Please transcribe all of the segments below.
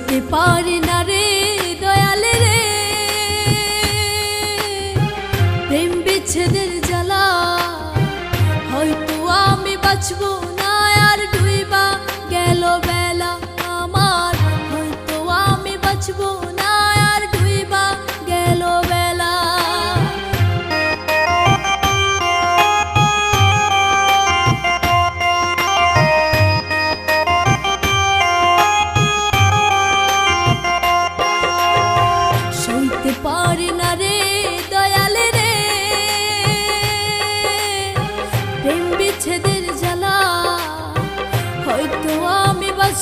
করতে পারে না রে দয়ালে রে। প্রেম বিচ্ছেদের জ্বালা হয়তো আমি বাঁচবো না।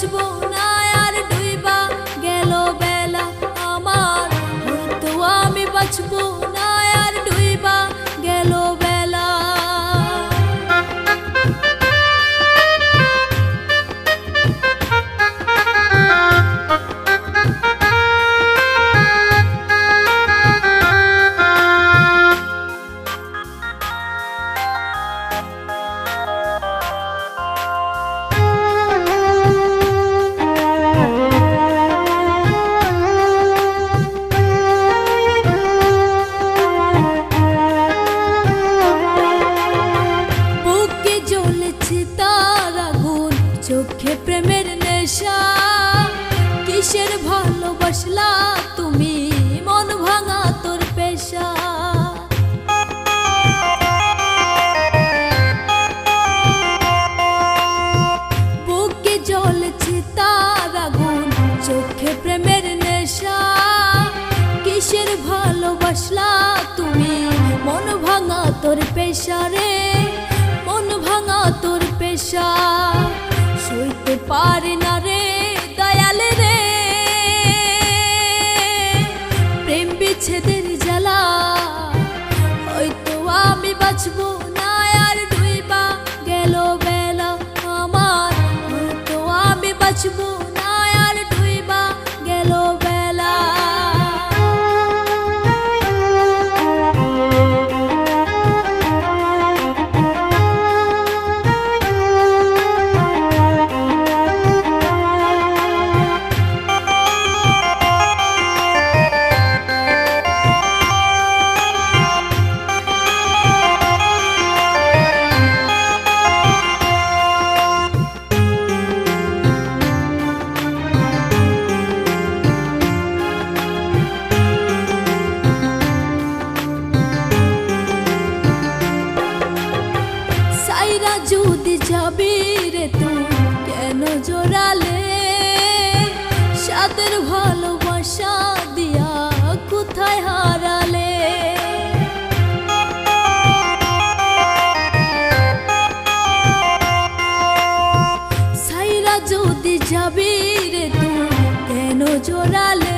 বাঁচবো না তোর পেশা রে মন ভাঙা তোর পেশা। সইতে পারে না রে সবই রে তুই কেন জোরালে সাদের ভালোবাসা দিয়া কোথায় হারালে? সাইরা যদি যাবি রে তুই কেন জোরালে